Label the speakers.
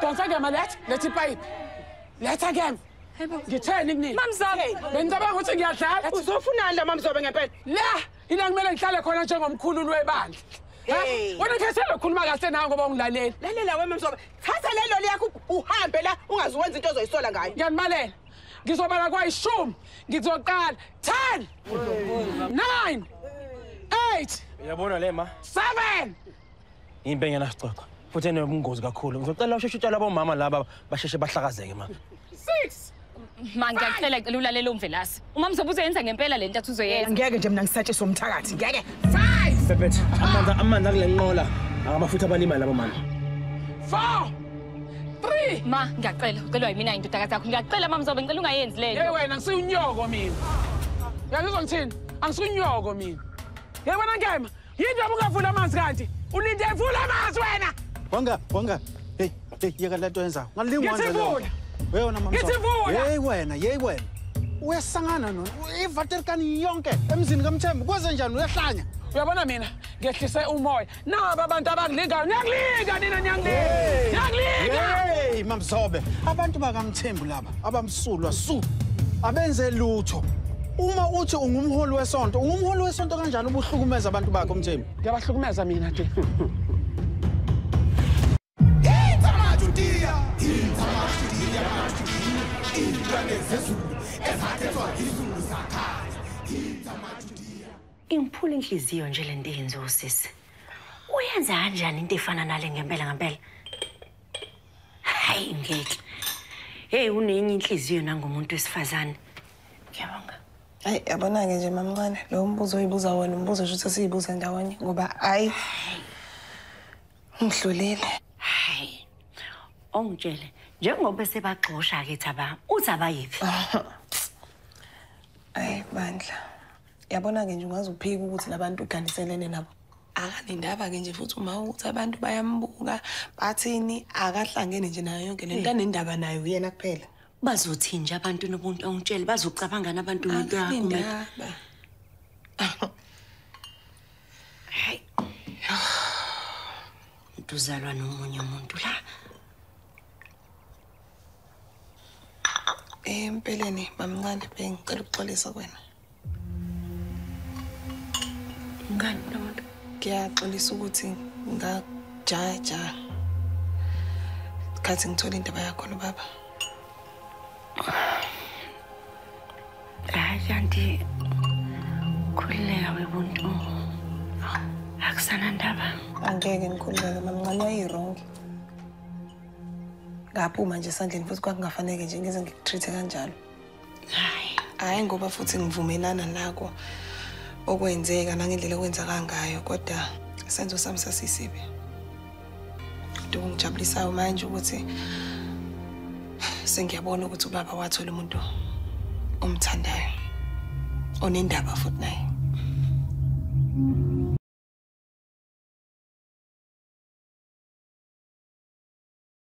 Speaker 1: Donsa ngema letha, letha ipayipi. Letha ngema. Ngitheni kunini?
Speaker 2: Mamzobe.
Speaker 1: Bengicabanga ukuthi ngiyadlala.
Speaker 3: Uzofunani la mamzobe ngempela?
Speaker 1: La, ila kumele ngihlale khona njengomkhululi webandla. Ha?
Speaker 3: Hey.
Speaker 1: Wena khethe lokhuluma kahle nawe ngoba ungilaleli.
Speaker 3: Lalela we mamzobe. Thatha lelo yakho uhambe la ungazi wenza into ozoyisola ngayo.
Speaker 1: Ngiyanimalela. Ngizobala kwayishumi. Ngizoqala 10 9 8
Speaker 4: Uyabona le ma,
Speaker 1: 7
Speaker 4: impe engenasicoco. Futhi enobungozi kakhulu. Ngizocela usheshe utshela abomama laba basheshe bahlakazeke ma.
Speaker 1: 6
Speaker 2: Ma ngiyacela cela ulalela umvelasi. Uma mzobe uzoyenza ngempela le nto athi uzoyenza.
Speaker 3: Ngeke nje mina ngisatshiswe umthakathi. Ngeke.
Speaker 1: 5
Speaker 4: Pepet, amandla amandla kule nqola. Angabafutha abalimali labo mama.
Speaker 1: 4 3
Speaker 2: Ma ngiyacela ucelwa yimina indodakazi yakho. Ngiyacela mamzobe ngicela ungayenzi le
Speaker 1: Hey
Speaker 2: nto.
Speaker 1: wena ngisunyoko mina. Uyangizwa ngithini? Angisunyoko mina. Yabona ngema, yini njengoba ungavula amanzi kanti? Ulinde evula amanzi wena.
Speaker 5: Wanga, wanga. Hey, hey, yeka lento yenza. Ngalingi
Speaker 1: Ngithi vula.
Speaker 5: Wena mama.
Speaker 1: Ngithi vula.
Speaker 5: Hey wena, hey wena. Uyasangana no. iVatican yonke emzini kaMthembu kwenze njani uyahlanya?
Speaker 1: Uyabona mina ngehlise umoya. Naba abantu abangilingayo. Niyangilinga nina niyangilinga. Niyangilinga.
Speaker 5: Hey, mamzobe. Abantu bakaMthembu laba abamsulwa su. Abenze lutho. Uma uthi ungumholi wesonto, ungumholi wesonto kanjani ubuhlukumeza abantu bakho Mthembu?
Speaker 1: Ngiyabahlukumeza mina nje.
Speaker 6: Ingiphula inhliziyo nje le nto yenziwa usisi. Uyenza kanjani into efana nale ngempela ngempela? Hayi ngeke. Hey unenye inhliziyo nangomuntu wesifazane. Ngiyabonga.
Speaker 7: Hayi yabona-ke nje mamncane lo mbuzo oyibuza wona umbuzo nje ukuthi siyibuze ndawonye ngoba hayi ungidlulile
Speaker 6: Hayi. Ongitshele njengoba sebaxosha ke thaba uthi abayiphi?
Speaker 7: hayi bandla yabona-ke nje ungaze uphike ukuthi labantu uganiselene nabo akanendaba-ke nje futhi uma ukuthi abantu bayambuka bathini akahlangene nje nayo yonke le nto anendaba nayo uyena kuphela
Speaker 6: Bazothi nje abantu nobuntu ongitshele bazocabangana abantu ngento yakho mate.
Speaker 7: akanendaba
Speaker 6: Hayi. Utuzalwa nomunye umuntu la.
Speaker 7: empeleni mamncane bengicela ukuxolisa kwena
Speaker 6: Ngani nomuntu?
Speaker 7: ngiyaxolisa ukuthi ngajaja khathi ngithola indaba yakho nobaba
Speaker 6: Hayi kanti khulileka webuntu. Akusana ndaba.
Speaker 7: angeke ngikhululeke mamncane wayirongi ngaphuma nje esandleni futhi kwakungafaneke nje ngize ngikutreat-e kanjalo
Speaker 6: Hayi.
Speaker 7: hhayi ngoba futhi ngivumelana nako okwenzeka nangendlela okwenzeka ngayo kodwa isenzo sami sasisibi into kungijabulisayo manje ukuthi sengiyabona ukuthi ubaba wathola umuntu omthandayo und in Dapperfurt nein.